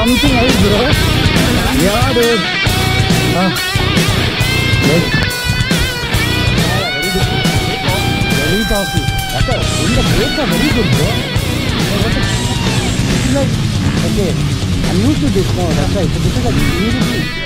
something else, bro. Yeah, dude. Huh. Yes. Very toughy. That's a, in the brakes are very good, bro. Like, okay, I'm used to this now, that's why. So this is like beautiful.